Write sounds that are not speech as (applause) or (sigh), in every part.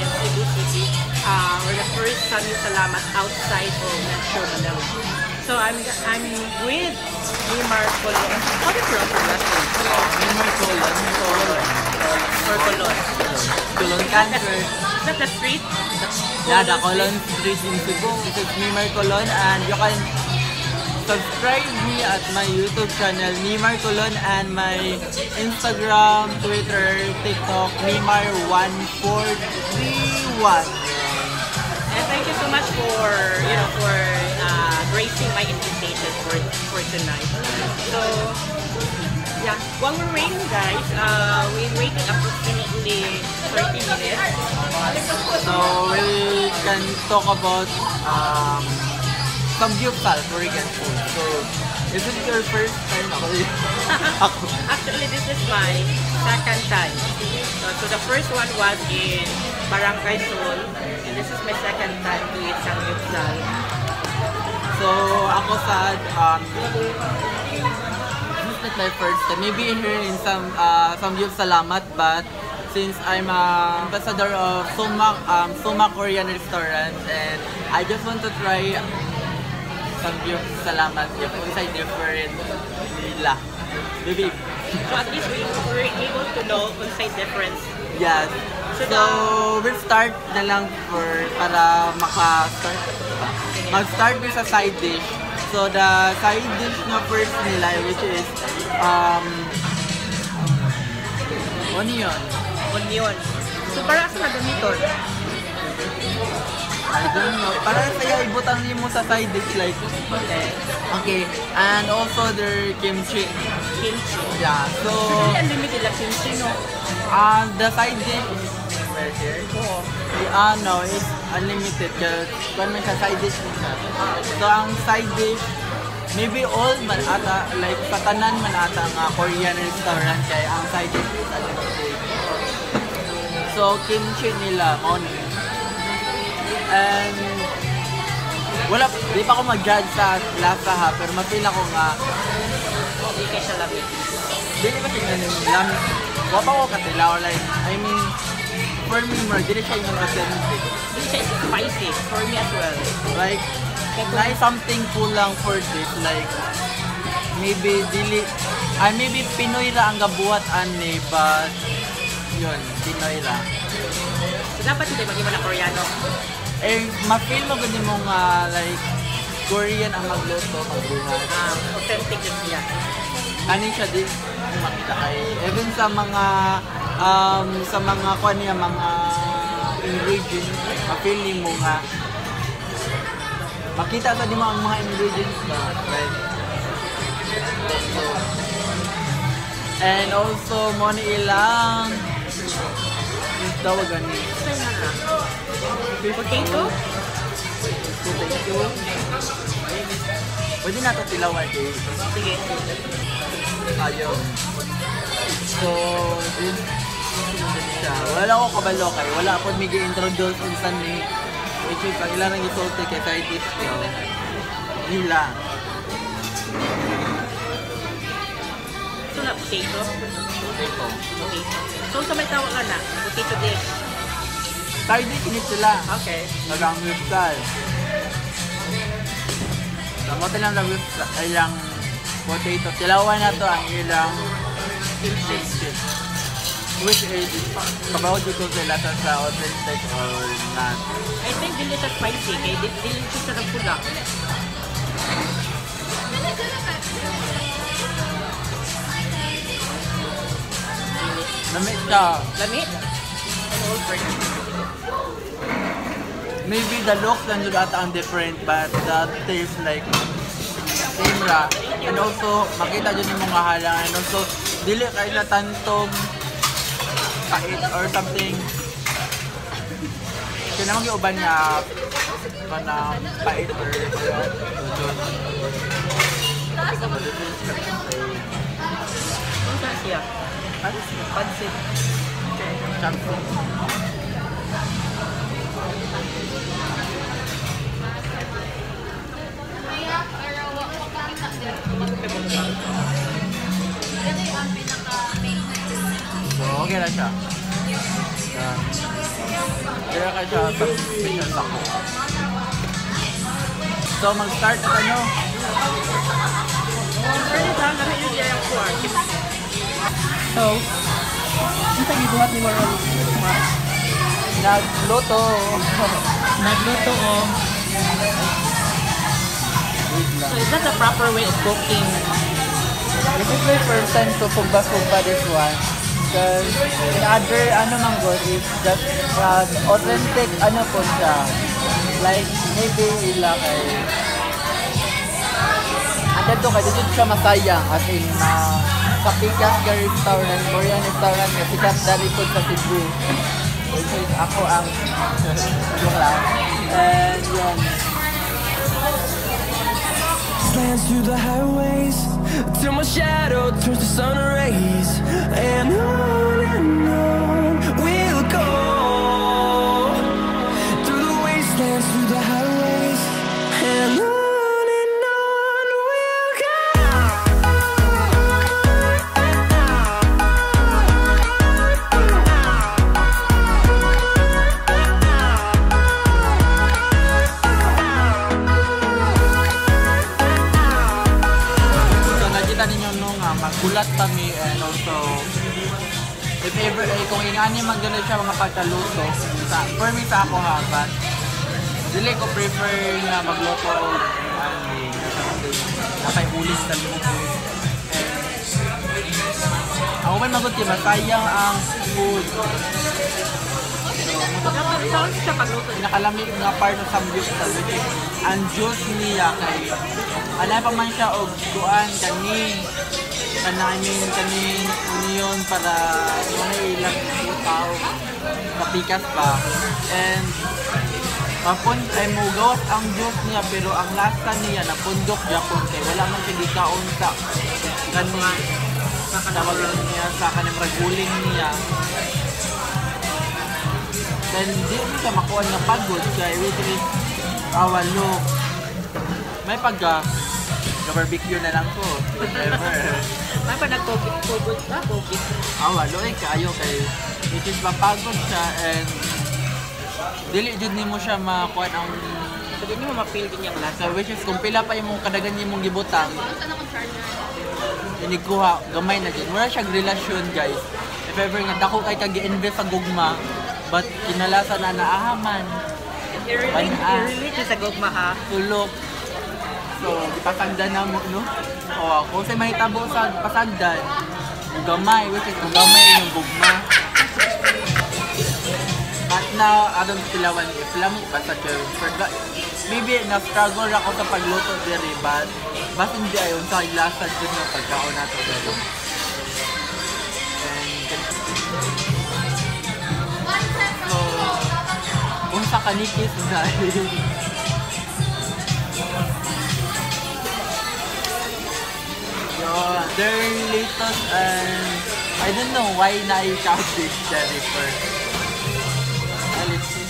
In Cebu City. Uh, or the first Sangyup Salamat outside of Metro Manila. So I'm I'm with Neymar Colon. How do you pronounce your last name? Neymar Colon. Colon. Or Colon? Colon Cancer. Is that the street? Yeah, the Colon Street in Cebu. Is Neymar Colon and you can subscribe me at my YouTube channel, Neymar Colon, and my Instagram, Twitter, TikTok, Neymar1431. And thank you so much for, you know, for uh, gracing my invitation for for tonight. So, yeah, while we're waiting, guys, uh, we're waiting approximately 30 minutes. So we can talk about um, some Gyupsal Korean food. So is it your first time ako? ako. (laughs) Actually, this is my second time. So, so the first one was in Barangay Sol, and this is my second time to eat samgyeopsal. So ako sad um this is my first time. Maybe here in some uh, some Gyup Salamat but since I'm a ambassador of Suma um, Suma Korean restaurant and I just want to try Gyup Salamat if inside different nila. Maybe So at least we were able to know kung say difference. Yes. So, So, we'll start na lang for para maka-start. Mag-start we sa side dish. So, the side dish na first nila, which is, um, onion. Onion. So para sa nagamiton? I Para sa'yo, ibutang niyo mo sa side dish like, Okay. okay. And also their kimchi. Kimchi. Yeah. So, unlimited lang kimchi, no? uh, the side dish is right here. Oo. Ah, no, it's unlimited. Kung may sa side dish nila. So, ang side dish, maybe all man ata, like patanan man ata nga Korean restaurant kaya ang side dish is unlimited. So, kimchi nila, morning. And, wala, di pa ako mag-judge sa lasa ha, pero mapil ako nga, Hindi kayo siya lamig. Dili ba tingnan yung lam? Wapa ko katila or like, I mean, for me, more, dili siya yung authentic. Hindi siya spicy. For me as well. Like, like something kulang for this, like, maybe dili, ah, maybe Pinoy ra ang gabuhat ani, but, yun, Pinoy ra. So dapat hindi maging na Koreano. Eh, ma-feel mo gani mo nga, like, Korean ang magluto, magbuhat. Um, authentic din siya. Ani siya din makita kay even sa mga um sa mga kuan niya mga ingredients ma-feeling mo nga makita sa di mo ang mga ingredients ba right and also mo ilang tawag gani? Potato? potato pwede na to tilawan eh Sige. Ayun. So, yun. siya. Wala ko kabalo kay. Wala po may introduce instantly. Which is, ang ilan ang isulti kay dish ko. Yun lang. So na potato? Potato. Potato. So sa may tawag ka na? Potato dish. Side dish init sila. Okay. Nagang whipsal. Kamote lang na whipsal. Ay lang potato. Tilawan na to ang ilang kimchi. Which is, kabaw dito sila sa sa authentic or not. I think dili siya spicy. Kaya di- dili sa nagpula. Lamit? For now. Maybe the look lang yung ata ang different but the taste like same ra. And also, makita dyan yung mga halang and also, dili kayo na tantong pait or something. Kaya naman yung uban niya kana pait or doon. Siya? Pansit. Okay. Champion. So, okay na siya. Yan. Kaya ka siya sa special taco. So, mag-start na ano? Pwede ba? Nasa yun siya yung kuwan. So, ang tagibuhat ni Maron. Nagluto. (laughs) Nagluto o lang. So is that the proper way of cooking? This is my first time to pugba-pugba this one. Because in other, ano man good, is just uh, authentic, ano po siya. Like, maybe ila kay... Andun to kay, dito siya masayang. As in, uh, sa Pikas ka restaurant, Korean restaurant, dari po sa Cebu. Ako ang... (laughs) Lang. And yun. Slants through the highways till my shadow turns to sun rays, and on and on and also if ever eh, kung ingani ganun siya mga pagkaluto sa for me sa ako ha but dili ko prefer na magluto ani nakay ulis sa luto. Ako man kay masayang ang food saan siya pagluto? pinakalamig nga part ng samgyup sa which is ang juice niya kay alay pa man siya og kuan kani kanamin kaning union para yung ilang tao kapikas pa. And Mapun ay mugawas ang juice niya pero ang lasa niya napundok yapon kay wala man siya gikaon sa kani tawag niya sa kanang raguling niya then di mo siya makuha ng pagod kay which is awalo may pagka barbecue na lang ko ever (laughs) May pa nag-COVID ba? COVID. awalo eh kayo kay which is mapagod siya and dili jud nimo siya makuha ang So, hindi mo ma-feel din yung lasa. so which is kung pila pa imong kadagan nimong gibutang inikuha gamay na jud wala siya relasyon guys if ever nga dako kay kag invest sa gugma but kinalasa na naahaman I-relate, i-relate sa gugma ha. tulok. So, ipasagdan na mo, no? O, kung sa may tabo sa pasagdan, gamay, which is gamay yung gugma. But now, I don't feel one if lang basta kayo. Maybe na-struggle ako sa pagluto diri, but basta hindi ayon sa lasa dun yung pagkaon nato dito. Unsa kanikis dahil Yeah, their latest and I don't know why na i-count this Jennifer. See.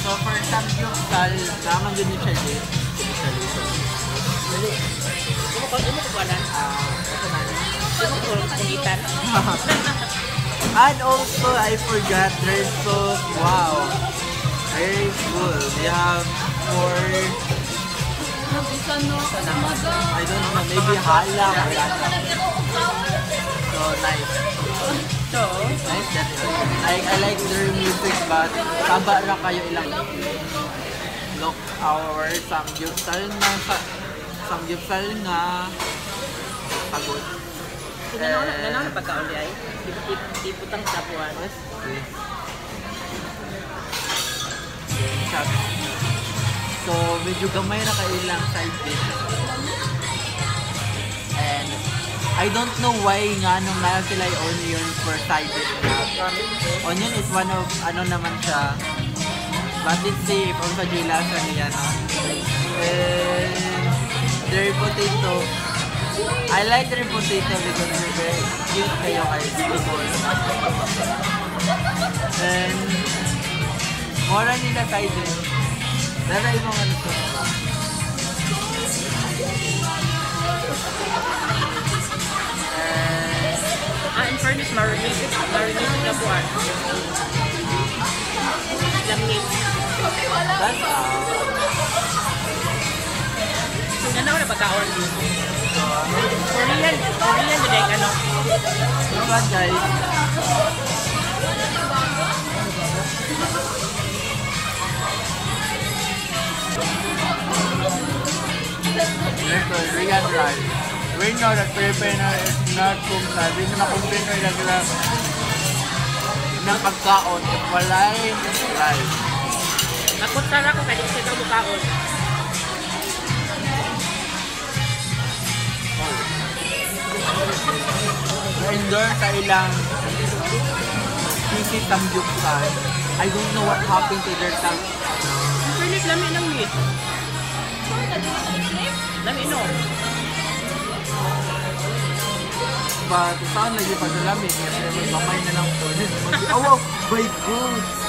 So for Samgyupsal, naman din siya din. Dali. Mo ko. Ah, ito na. Hindi mo ko kungitan. And also, I forgot there's sauce. Wow. Very cool. They have more, I don't know, maybe halang or. So, nice. So, Nice that I, I like their music but taba ra kayo ilang look our samgyupsal na sa samgyupsal nga pagod. so nanaw na, nanaw na pagkauli ay. Tiputang sa buwan. Shot. So medyo gamay ra kayo ilang side dish. And I don't know why nga nung meron sila yung onion for side dish na. Onion is one of ano naman siya. But let's see if also yung lasa niya no. And their potato. I like rin po dito because you're very cute kayo kayo before. And, mora nila tayo din. Dara ibang ano to. Ah, in fairness, marinate. Marinate na po ah. Laminate. That's all. Ganda ko na pagka-order pagkaon? Korean, Korean na like ano? Diba guys? Ito, Korean rice. We know that Filipino is not kung sabi na makumpino lang lang ng pagkaon at walay rice. Nakutsara ko kaya sa itong bukaon. Na-endure sa ilang sisi tamgyupsal. I don't know what happened to their tam Pilit lami ng meat. Lami no. But saan lagi pa sa lamig? Kasi may mamay na lang po. Oh, wow, my God!